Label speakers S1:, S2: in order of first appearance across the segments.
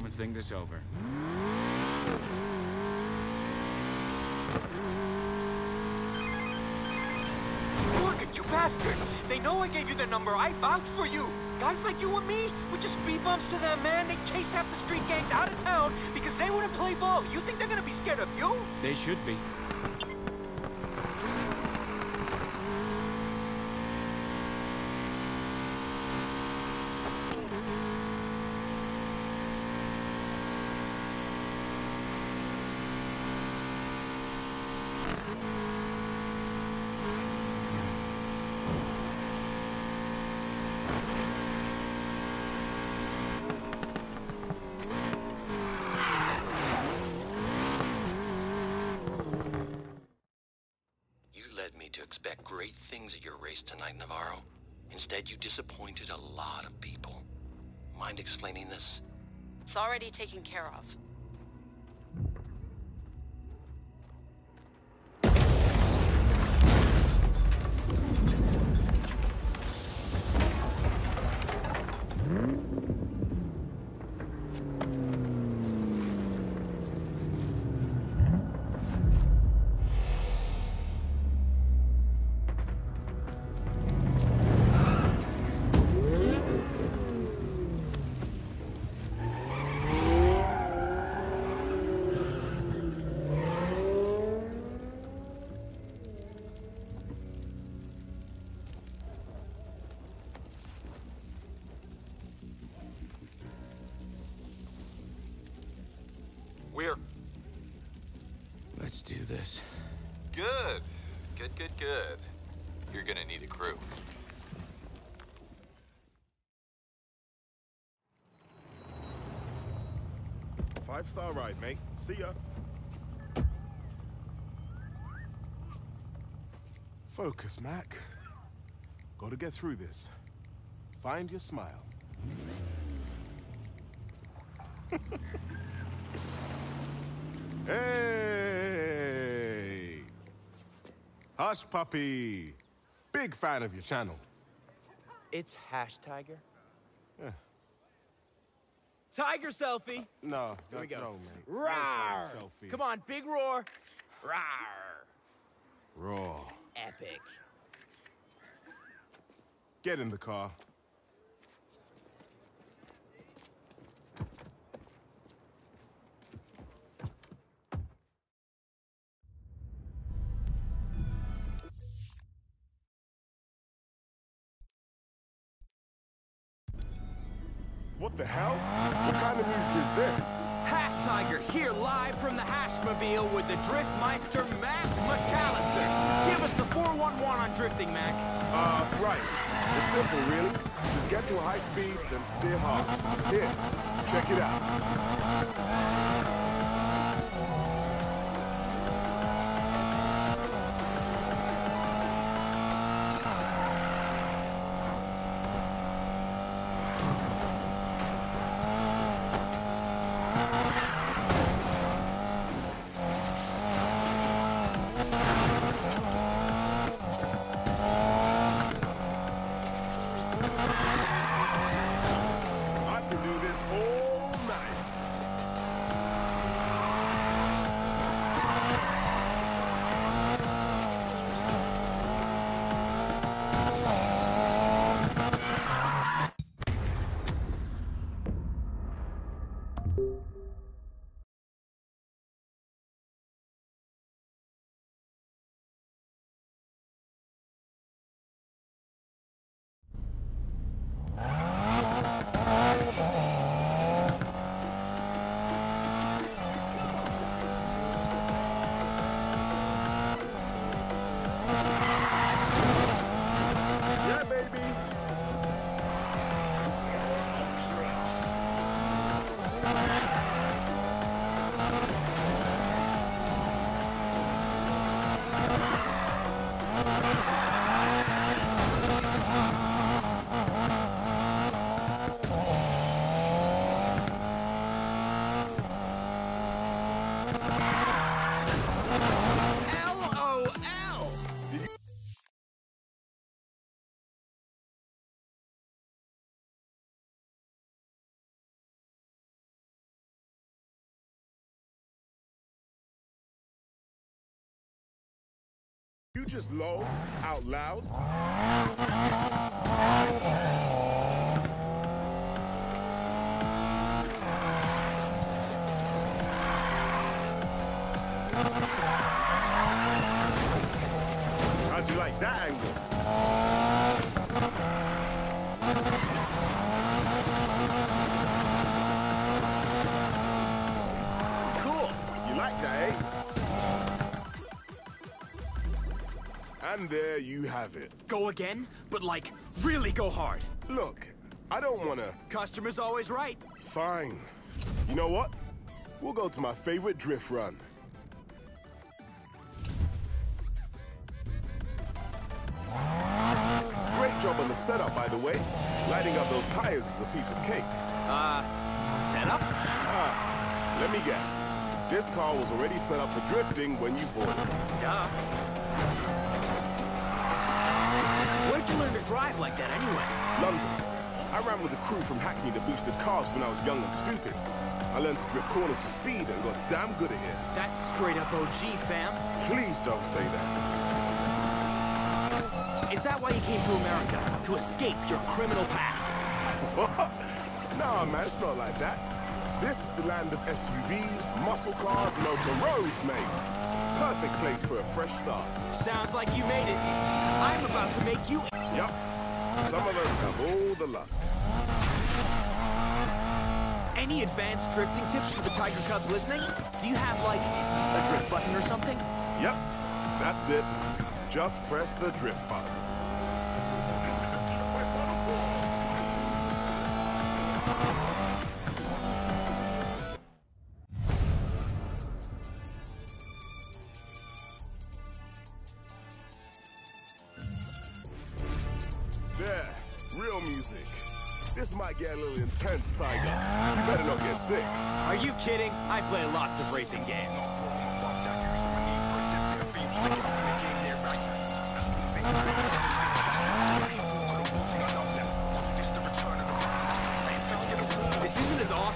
S1: home and think this over.
S2: Look at you bastards! They know I gave you the number. I vouched for you. Guys like you and me, we just speed bumps to them, man. They chase half the street gangs out of town because they wouldn't play ball. You think they're gonna be scared of you?
S1: They should be.
S3: You led me to expect great things at your race tonight, Navarro. Instead, you disappointed a lot of people. Mind explaining this?
S4: It's already taken care of.
S1: Do this.
S5: good. Good, good, good. You're gonna need a crew.
S6: Five star ride, mate. See ya. Focus, Mac. Gotta get through this. Find your smile. hey! Hush, puppy. Big fan of your channel.
S7: It's Hash Tiger.
S6: Yeah.
S7: Tiger selfie.
S6: No,
S7: Here
S6: no,
S7: we go.
S6: no.
S7: Roar!
S6: Selfie.
S7: Come on, big roar. Roar!
S6: Raw.
S7: Epic.
S6: Get in the car. What the hell? What kind of music is this?
S7: Hash Tiger here live from the Hashmobile with the Driftmeister Mac McAllister. Give us the 411 on drifting, Mac.
S6: Uh, right. It's simple, really. Just get to high speeds, then steer hard. Here, check it out. You just low, out loud. How'd you like that angle?
S7: Cool.
S6: You like that, eh? And there you have it.
S7: Go again, but like, really go hard.
S6: Look, I don't wanna...
S7: Customer's always right.
S6: Fine. You know what? We'll go to my favorite drift run. Great job on the setup, by the way. Lighting up those tires is a piece of cake.
S7: Uh, setup?
S6: Ah, let me guess. This car was already set up for drifting when you bought it.
S7: Duh. Where'd you learn to drive like that anyway?
S6: London. I ran with a crew from Hackney that boosted cars when I was young and stupid. I learned to drift corners for speed and got damn good at it.
S7: That's straight up OG, fam.
S6: Please don't say that.
S7: Is that why you came to America? To escape your criminal past?
S6: nah, man, it's not like that. This is the land of SUVs, muscle cars, and open roads, mate. Perfect place for a fresh start.
S7: Sounds like you made it. I'm about to make you...
S6: Yup. Some of us have all the luck.
S7: Any advanced drifting tips for the Tiger Cubs listening? Do you have, like, a drift button or something?
S6: Yep, that's it. Just press the drift button.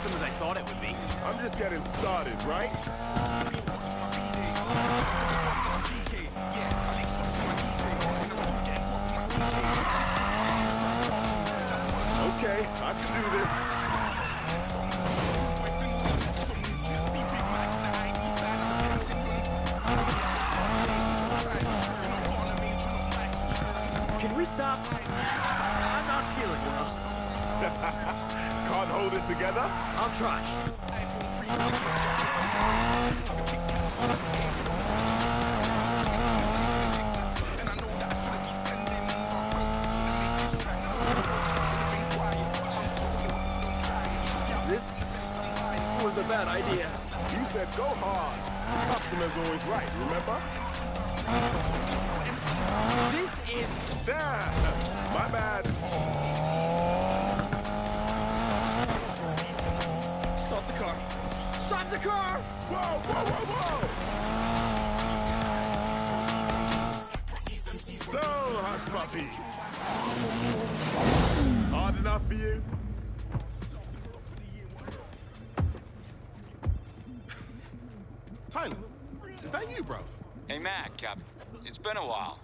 S7: Awesome as I thought it would be.
S6: I'm just getting started, right? Okay, I can do this. Together?
S7: I'll try. This was a bad idea.
S6: You said go hard. Customer's always right, remember?
S7: This is...
S6: Damn! My bad.
S7: The car!
S6: Whoa, whoa, whoa, whoa! So, hush puppy. Hard enough for you? Tyler, is that you, bro?
S5: Hey, Mac, Captain. It's been a while.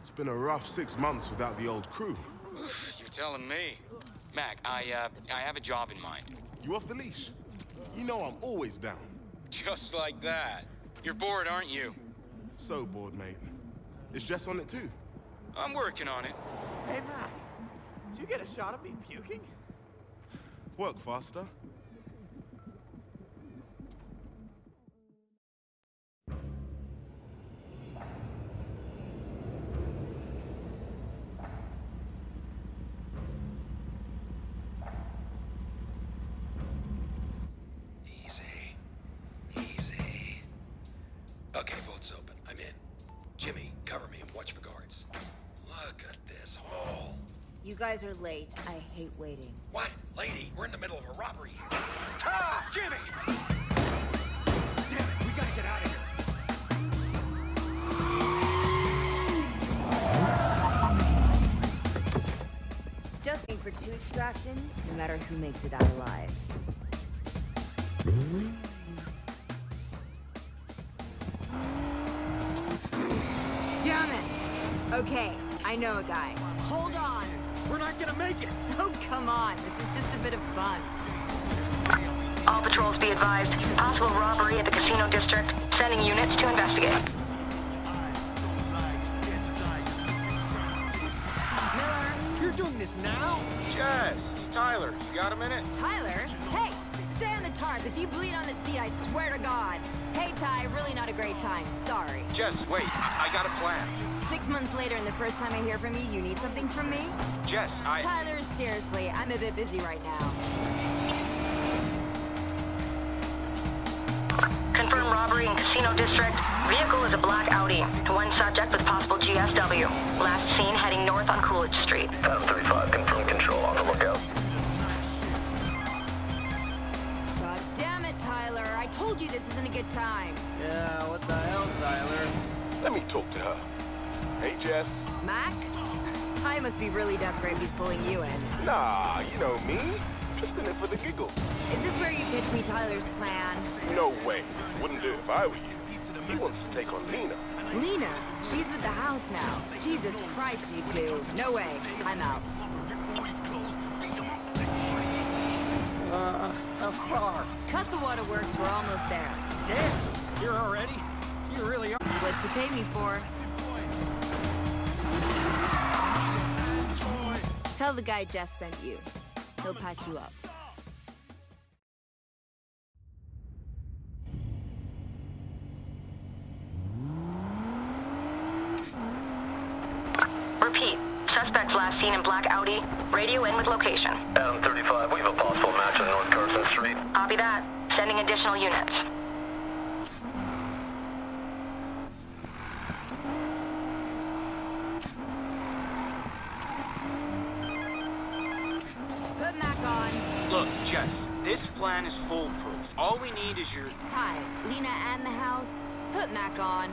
S6: It's been a rough six months without the old crew.
S5: You're telling me. Mac, I, uh, I have a job in mind.
S6: You off the leash? You know I'm always down.
S5: Just like that. You're bored, aren't you?
S6: So bored, mate. Is Jess on it too?
S5: I'm working on it.
S7: Hey, Mac. Did you get a shot of me puking?
S6: Work faster.
S8: Who makes it out alive. Damn it! Okay, I know a guy. Hold on.
S2: We're not gonna make it.
S8: Oh, come on. This is just a bit of fun.
S9: All patrols be advised. Possible robbery at the casino district. Sending units to investigate.
S2: Tyler, you got a minute?
S8: Tyler, hey, stay on the tarp. If you bleed on the seat, I swear to God. Hey, Ty, really not a great time. Sorry.
S2: Jess, wait, I, I got a plan.
S8: Six months later, and the first time I hear from you, you need something from me?
S2: Jess, I...
S8: Tyler, seriously, I'm a bit busy right now.
S9: Confirm robbery in casino district. Vehicle is a black Audi. One subject with possible GSW. Last seen heading north on Coolidge Street.
S3: Adam 35, confirm
S8: you this isn't a good time.
S7: Yeah, what the hell, Tyler?
S6: Let me talk to her. Hey, Jess.
S8: Mac? Ty must be really desperate if he's pulling you in.
S6: Nah, you know me. Just in it for the giggle.
S8: Is this where you pitch me Tyler's plan?
S6: No way. Wouldn't do it if I were you. He wants to take on Lina.
S8: Lina, she's with the house now. Jesus Christ, you two. No way. I'm out.
S7: Uh, how far?
S8: Cut the waterworks. We're almost there.
S2: Damn, you're already? You really are.
S8: That's what you pay me for. Tell the guy Jess sent you. He'll patch you up.
S9: Repeat. Suspects last seen in black Audi. Radio in with location.
S3: Adam 35, we have a possible match on North Carson Street.
S9: Copy that. Sending additional units.
S8: Put Mac on.
S2: Look, Jess, this plan is foolproof. All we need is your...
S8: Ty, Lina and the house. Put Mac on.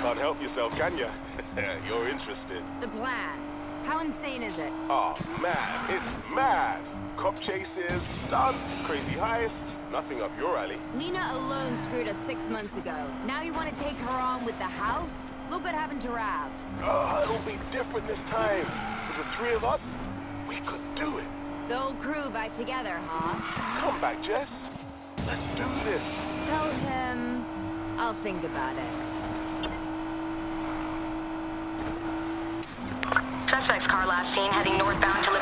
S6: Can't help yourself, can ya? You're interested.
S8: The plan. How insane is it?
S6: Oh, man, it's mad. Cop chases, stunts, crazy heists, nothing up your alley.
S8: Lina alone screwed us six months ago. Now you want to take her on with the house? Look what happened to Rav.
S6: Oh, it'll be different this time. With the three of us, we could do it.
S8: The whole crew back together, huh?
S6: Come back, Jess. Let's do this.
S8: Tell him I'll think about it.
S9: Suspect's car last seen heading northbound to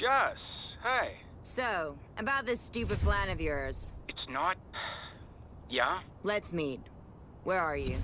S2: Jess, hey.
S8: So, about this stupid plan of yours.
S2: It's not... Yeah?
S8: Let's meet. Where are you?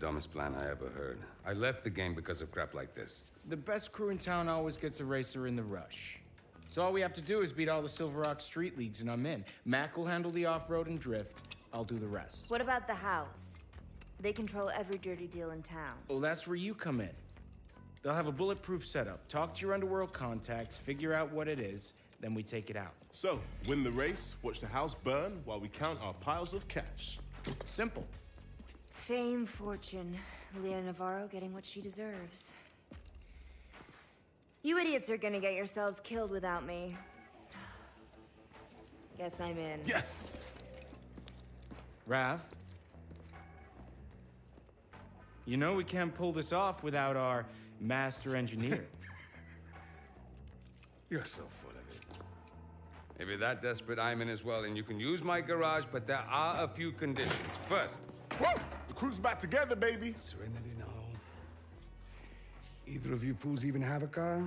S10: Dumbest plan I ever heard. I left the game because of crap like this.
S1: The best crew in town always gets a racer in the rush. So all we have to do is beat all the Silver Rock street leagues and I'm in. Mac will handle the off-road and drift. I'll do the rest.
S8: What about the house? They control every dirty deal in town.
S1: Well, that's where you come in. They'll have a bulletproof setup. Talk to your underworld contacts, figure out what it is, then we take it out.
S6: So, win the race, watch the house burn while we count our piles of cash.
S1: Simple.
S8: Fame, fortune, Lina Navarro getting what she deserves. You idiots are gonna get yourselves killed without me. Guess I'm in.
S6: Yes!
S1: Rav? You know we can't pull this off without our master engineer.
S10: You're so full of it. If you're that desperate, I'm in as well, and you can use my garage, but there are a few conditions. First,
S6: Whoa! The crew's back together, baby.
S10: Serenity now. Either of you fools even have a car?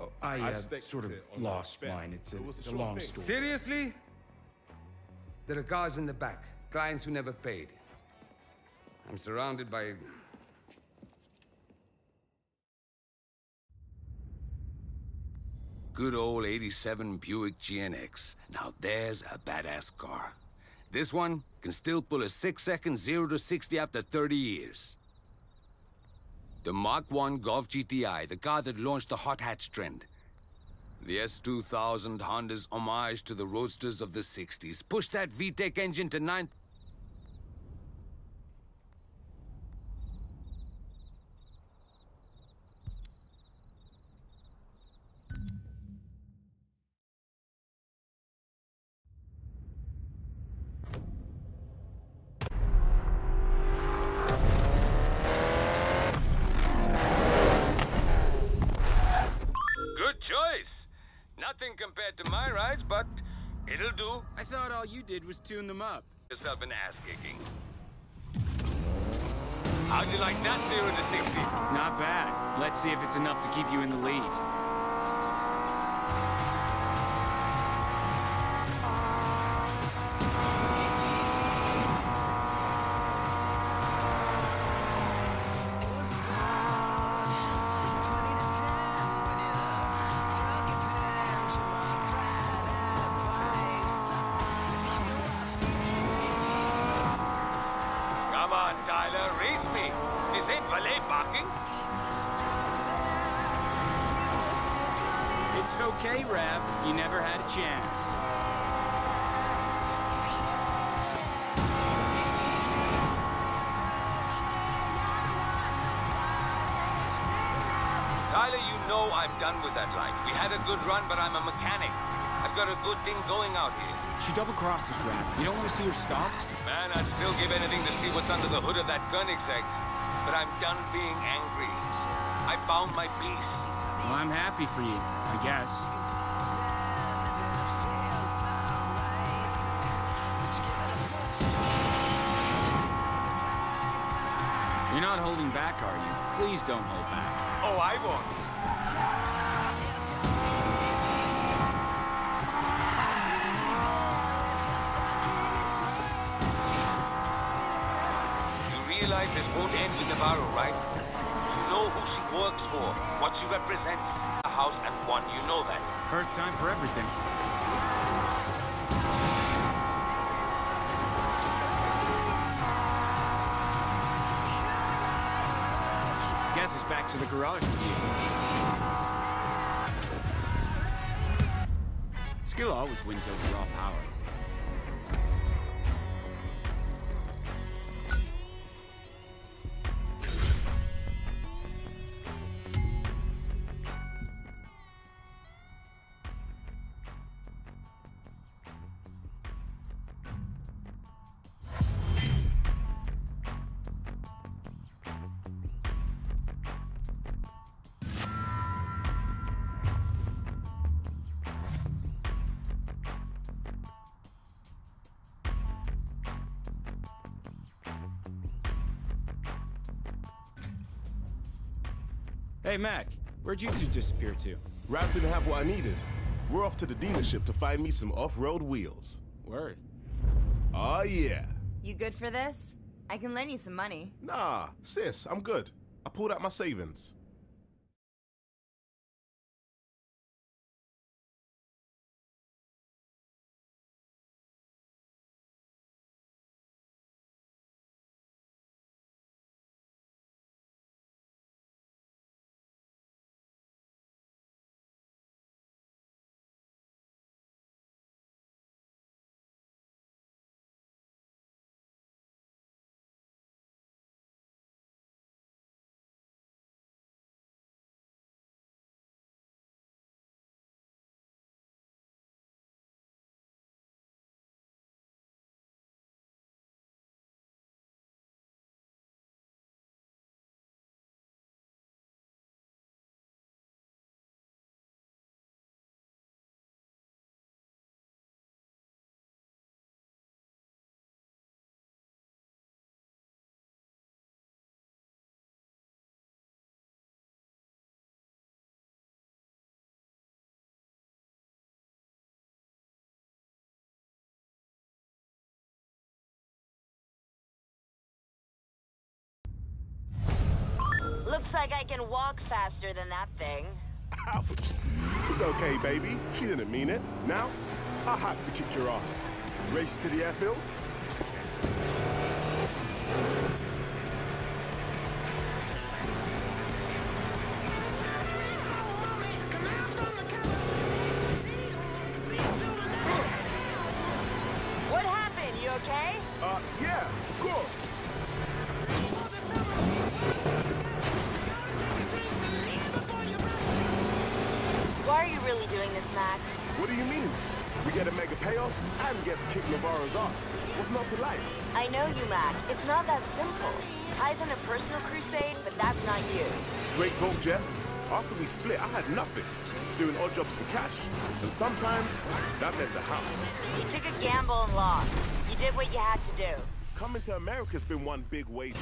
S1: Oh, I,
S6: I
S1: uh,
S6: staked
S1: sort of lost mine. It's a,
S6: It was a
S1: it's a long
S6: thing.
S1: story.
S10: Seriously? There are cars in the back. Clients who never paid. I'm surrounded by... Good old 87 Buick GNX. Now there's a badass car. This one can still pull a 6 second 0 to 60 after 30 years. The Mark 1 Golf GTI, the car that launched the hot hatch trend. The S2000 Honda's homage to the roadsters of the 60s. pushed that VTEC engine to 9...
S1: did was tune them up.
S10: Yourself an ass kicking. How'd you like that 0 to 60?
S1: Not bad. Let's see if it's enough to keep you in the lead. She double-crossed us, Rav. You don't want to see her stopped?
S10: Man, I'd still give anything to see what's under the hood of that Koenigsegg. But I'm done being angry. I found my peace.
S1: Well, I'm happy for you, I guess. You're not holding back, are you? Please don't hold back.
S10: Oh, I won't. Won't end with Navarro, right? You know who she works for, what she represents. A house and one, you know that.
S1: First time for everything. Guess it's back to the garage with you. Skill always wins over raw power. Where'd you two disappear to?
S6: Rav didn't have what I needed. We're off to the dealership to find me some off-road wheels.
S11: Word.
S6: Oh, yeah.
S8: You good for this? I can lend you some money.
S6: Nah, sis, I'm good. I pulled out my savings.
S12: Like I can walk faster than that thing.
S6: Ouch. It's okay, baby. She didn't mean it. Now, I have to kick your ass. Race to the airfield?
S12: This?
S6: What do you mean? We get a mega payoff and get to kick Navarro's ass. What's not to like?
S12: I know you, Mac. It's not that simple. Ty's on a personal crusade, but that's not you.
S6: Straight talk, Jess. After we split, I had nothing. Doing odd jobs for cash. And sometimes, that meant the house.
S12: You took a gamble and lost. You did what you had to do.
S6: Coming to America's been one big wager.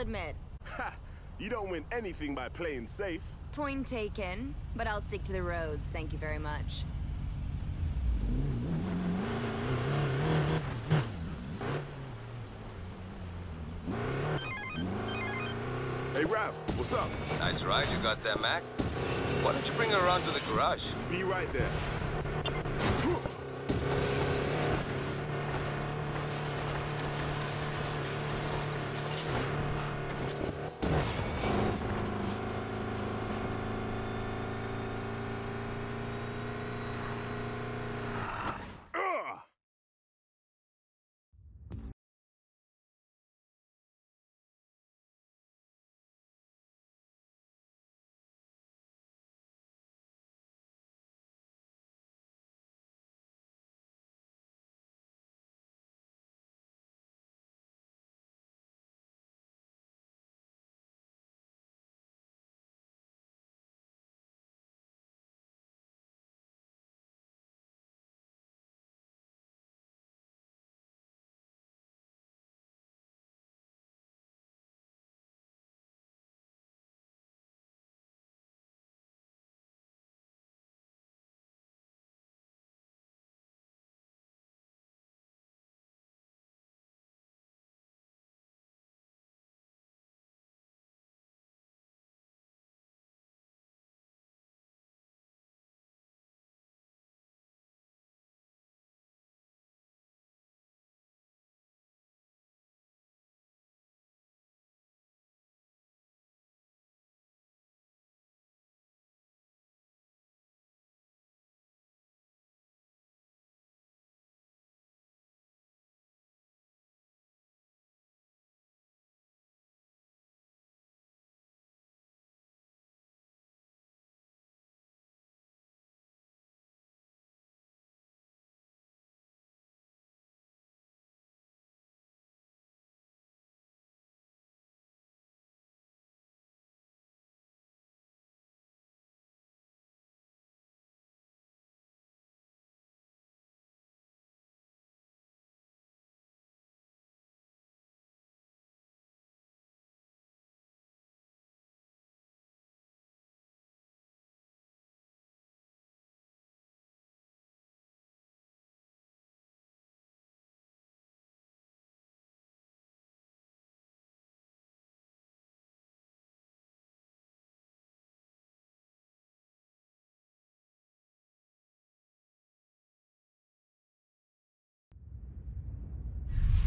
S8: Admit,
S6: Ha! You don't win anything by playing safe.
S8: point taken, but I'll stick to the roads, thank you very much.
S6: Hey, Rav, what's up?
S10: Nice ride you got there, Mac. Why don't you bring her around to the garage?
S6: Be right there.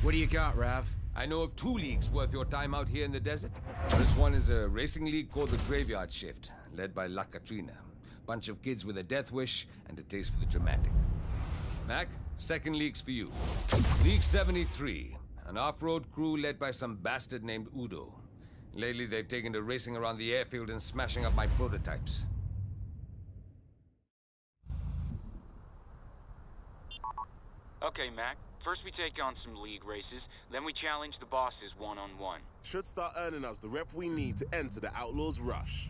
S1: What do you got, Rav?
S10: I know of two leagues worth your time out here in the desert. This one is a racing league called the Graveyard Shift, led by La Catrina. Bunch of kids with a death wish and a taste for the dramatic. Mac, second league's for you. League 73, an off-road crew led by some bastard named Udo. Lately, they've taken to racing around the airfield and smashing up my prototypes.
S2: Okay, Mac. First we take on some league races, then we challenge the bosses one-on-one.
S6: Should start earning us the rep we need to enter the Outlaws Rush.